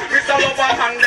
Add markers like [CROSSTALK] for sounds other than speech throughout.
Mr. Lover man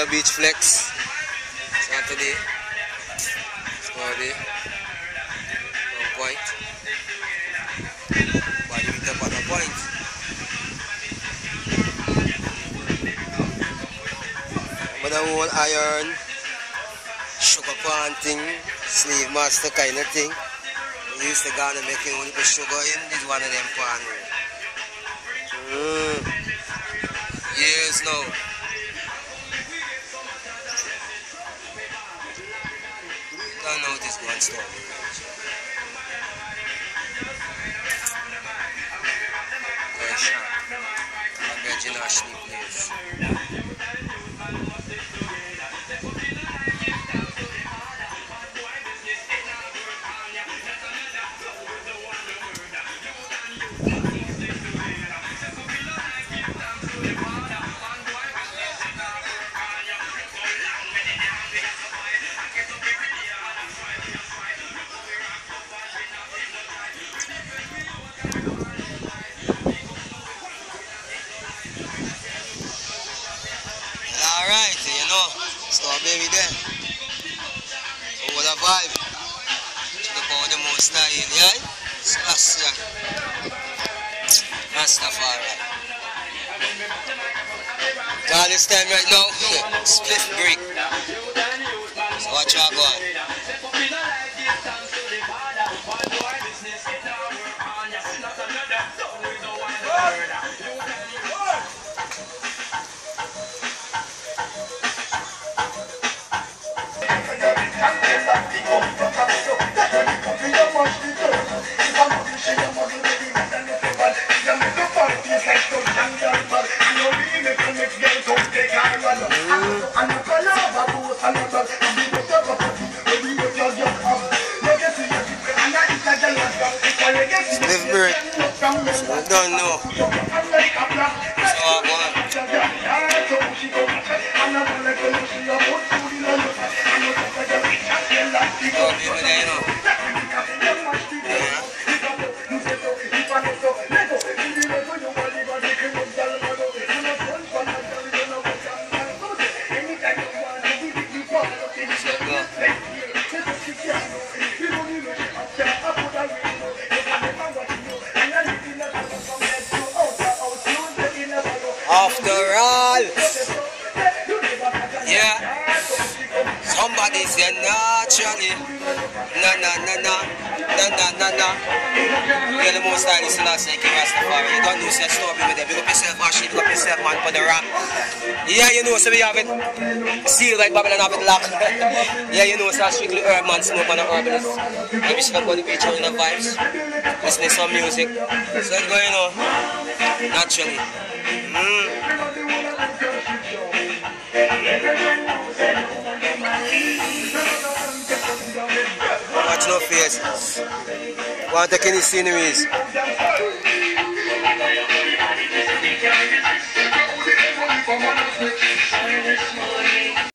Regular beach flex. Saturday. Saturday. One point. Body with up at a point. But the whole iron, sugar pan thing, slave master kind of thing. We used to go and make it with the sugar in. This one of them pan. Mm. Years now. This one sharp. Virgin Ashley Alright, you know, stop baby there. So oh, what a vibe. To the power the most high, yeah? Selassie. Rastafari. All this time right now, [LAUGHS] split brick. So watch out, go. Brick. I don't you know. After all, yeah, somebody said naturally, na na na na, na na na na. You're the most stylish Rastafari. You don't know say with them. Big up yourself, Ashley. Yourself, man, for the. Yeah, you know, so we have it sealed like Babylon have it locked. [LAUGHS] yeah, you know, so I strictly herb man, smoke on the herbalist. Me see the body picture in the vibes. To some music. So it's going on naturally. Mm. Watch no faces while taking the sceneries.